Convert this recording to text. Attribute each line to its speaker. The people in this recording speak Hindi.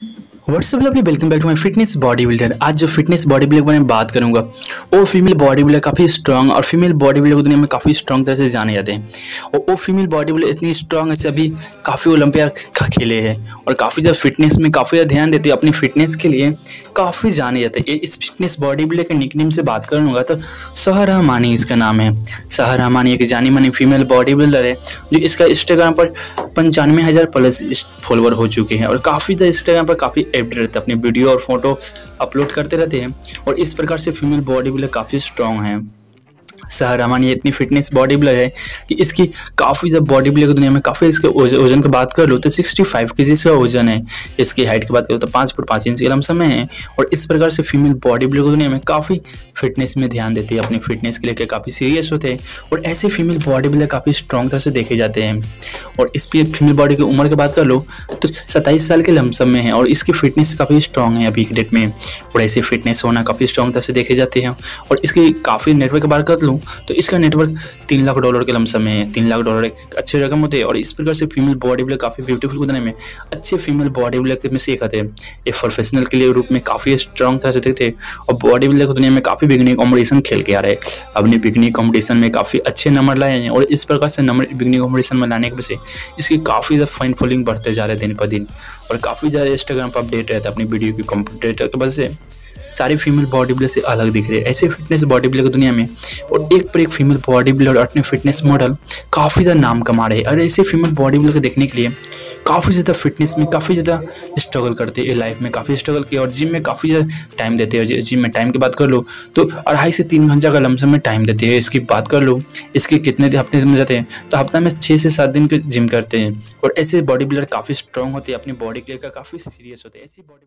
Speaker 1: व्हाट्सअप अपनी welcome back to my fitness body builder आज जो फिटनेस बॉडी बिल्डर के बारे में बात करूँगा, वो फीमेल बॉडी बिल्डर काफ़ी स्ट्रांग और फीमेल बॉडी बिल्डर को दुनिया में काफ़ी स्ट्रांग तरह से जाने जाते हैं। और वो फीमेल बॉडी बिल्डर इतनी स्ट्रांग है अभी काफ़ी ओलंपिया का खेले हैं और काफ़ी ज़्यादा फिटनेस में काफ़ी ज़्यादा ध्यान देते हैं अपनी फिटनेस के लिए काफ़ी जाने जाते हैं। इस फिटनेस बॉडी बिल्डर के निकनेम से बात करूँगा तो सहरा मानी इसका नाम है। सहरा मानी एक जानी मानी फीमेल बॉडी बिल्डर है, जो इसका इंस्टाग्राम पर पंचानवे हज़ार प्लस फॉलोअर हो चुके हैं और काफ़ी ज़्यादा इंस्टाग्राम पर काफ़ी अपडेट रहते हैं, अपने वीडियो और फ़ोटो अपलोड करते रहते हैं और इस प्रकार से फीमेल बॉडी बिल्डर काफ़ी स्ट्रॉन्ग है। सहर रहमान ये इतनी फिटनेस बॉडी बिल्डर है कि इसकी काफ़ी जब बॉडी बिल्डर की दुनिया में काफ़ी इसके वज़न की बात कर लो तो सिक्सटी फाइव के का वज़न है। इसकी हाइट की बात करो तो पाँच फुट पाँच इंच के लमसम है और इस प्रकार से फीमेल बॉडी बिल्डर की दुनिया में काफ़ी फिटनेस में ध्यान देते हैं, अपनी फिटनेस के लेकर काफ़ी सीरियस होते हैं और ऐसे फीमेल बॉडी बिल्डर काफ़ी स्ट्रॉन्ग तरह से देखे जाते हैं। और इस पर फीमेल बॉडी की उम्र की बात कर लो तो सत्ताईस साल के लमसम में है और इसकी फिटनेस काफ़ी स्ट्रॉन्ग है अभी के डेट में। और ऐसी फिटनेस होना काफ़ी स्ट्रॉन्ग तरह से देखे जाते हैं और इसकी काफ़ी नेटवर्क की बात कर लूँ तो इसका नेटवर्क तीन लाख डॉलर के लमसम है, तीन लाख डॉलर एक अच्छे रकम होते हैं और इस प्रकार से फीमेल बॉडी बिल्डर काफ़ी ब्यूटीफुल बनाने में अच्छे फीमेल बॉडी बिल्डर में सीखाते हैं। एक प्रोफेशनल के लिए रूप में काफ़ी स्ट्रॉन्ग तरह से देखते और बॉडी बिल्डर दुनिया में काफ़ी बिगनिंग कॉम्पिटिशन खेल के आ रहे हैं। अपनी बिगनिंग कॉम्पिटिशन में काफ़ी अच्छे नंबर लाए हैं और इस प्रकार से नंबर बिगनिंग कॉम्पिटिशन में लाने की वजह से इसकी काफ़ी ज़्यादा फाइन फॉलोइंग बढ़ते जा रहे हैं दिन पर दिन। और काफ़ी ज़्यादा इंस्टाग्राम पर अपडेट रहता है अपनी वीडियो की कंप्यूटर की वजह से। सारे फीमेल बॉडी बिल्डर से अलग दिख रहे हैं। ऐसे फिटनेस बॉडी बिल्डर की दुनिया में और एक पर एक फीमेल बॉडी बिल्डर अपने फिटनेस मॉडल काफ़ी ज़्यादा नाम कमा रहे हैं। और ऐसे फीमेल बॉडी बिल्डर को देखने के लिए काफ़ी ज़्यादा फिटनेस में, काफ़ी ज़्यादा स्ट्रगल करते हैं लाइफ में, काफ़ी स्ट्रगल किया और जिम में काफ़ी ज़्यादा टाइम देते हैं। जिम में टाइम की बात कर लो तो अढ़ाई से तीन घंटा का लमसम में टाइम देते हैं। इसकी बात कर लो, इसके कितने दिन, हफ़्ते में जाते हैं तो हफ़्ता में छः से सात दिन के जिम करते हैं। और ऐसे बॉडी बिल्डर काफ़ी स्ट्रॉन्ग होते हैं, अपनी बॉडी के लिए काफ़ी सीरियस होते हैं। ऐसी बॉडी